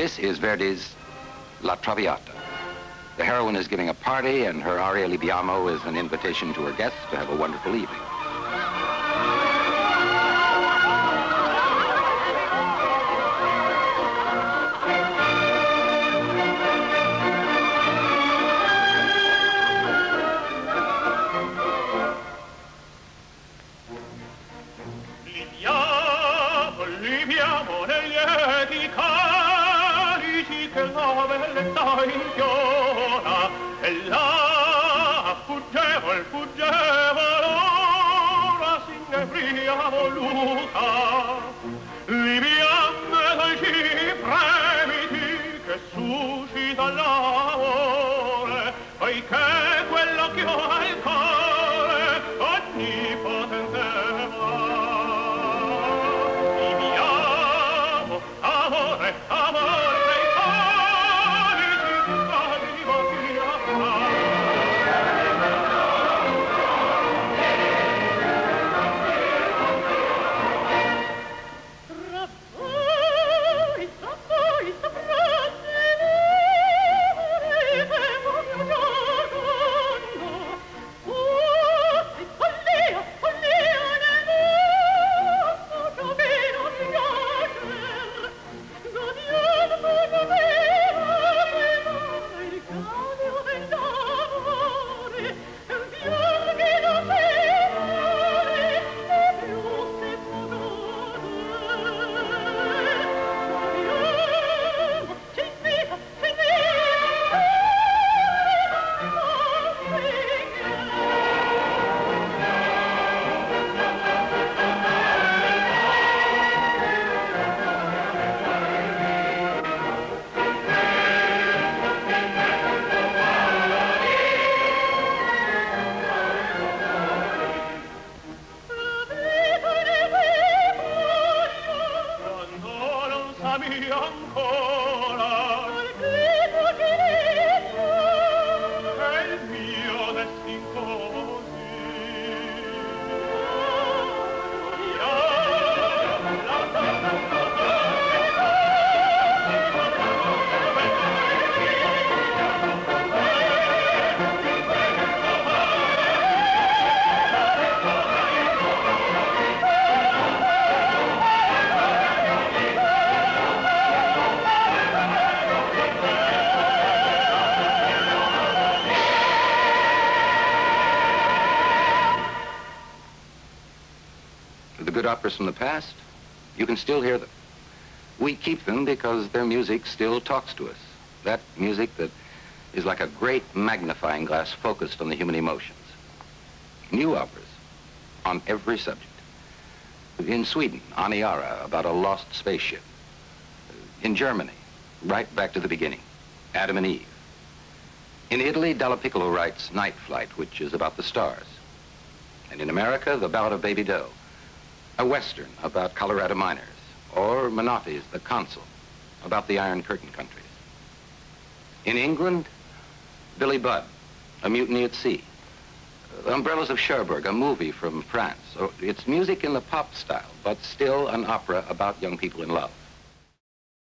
This is Verdi's La Traviata. The heroine is giving a party, and her aria Libiamo is an invitation to her guests to have a wonderful evening. Libiamo, libiamo nei lieti quel nobile toi fiora e là fuggevol fuggevol ora si ne fria voluta libiam dai ci fremiti che suscita l'ora ami ancora The good operas from the past, you can still hear them. We keep them because their music still talks to us. That music that is like a great magnifying glass focused on the human emotions. New operas on every subject. In Sweden, Aniara, about a lost spaceship. In Germany, right back to the beginning, Adam and Eve. In Italy, Dallapiccola writes Night Flight, which is about the stars. And in America, The Ballad of Baby Doe, a Western about Colorado miners, or Menotti's The Consul, about the Iron Curtain countries. In England, Billy Budd, A Mutiny at Sea. Umbrellas of Cherbourg, a movie from France. It's music in the pop style, but still an opera about young people in love.